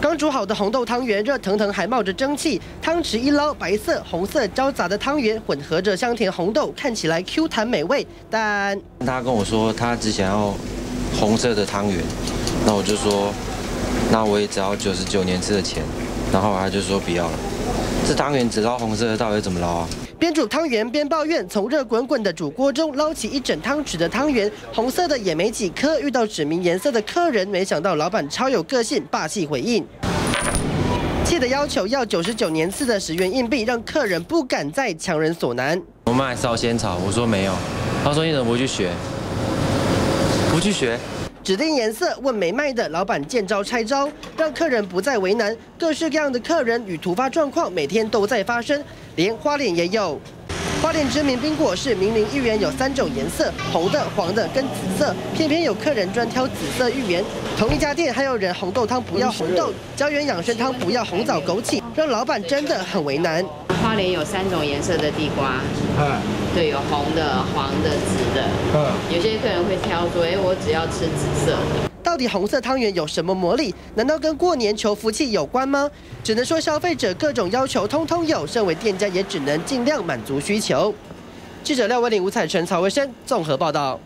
刚煮好的红豆汤圆，热腾腾还冒着蒸汽，汤匙一捞，白色、红色交杂的汤圆混合着香甜红豆，看起来 Q 弹美味。但他跟我说他只想要红色的汤圆，那我就说，那我也只要九十九年次的钱，然后他就说不要了。这汤圆只捞红色的，到底怎么捞啊？边煮汤圆边抱怨，从热滚滚的煮锅中捞起一整汤匙的汤圆，红色的也没几颗。遇到指明颜色的客人，没想到老板超有个性，霸气回应，气的要求要九十九年次的十元硬币，让客人不敢再强人所难。我卖烧仙草，我说没有，他说你怎么不去学？不去学？指定颜色问没卖的，老板见招拆招，让客人不再为难。各式各样的客人与突发状况每天都在发生，连花脸也有。花莲知名冰果是明明芋圆有三种颜色，红的、黄的跟紫色，偏偏有客人专挑紫色芋圆。同一家店还有人红豆汤不要红豆，胶原养生汤不要红枣枸杞，让老板真的很为难。花莲有三种颜色的地瓜，嗯对，有红的、黄的、紫的。嗯，有些客人会挑说，哎，我只要吃紫色的。到底红色汤圆有什么魔力？难道跟过年求福气有关吗？只能说消费者各种要求通通有，身为店家也只能尽量满足需求。记者廖威玲、吴彩纯、曹维生综合报道。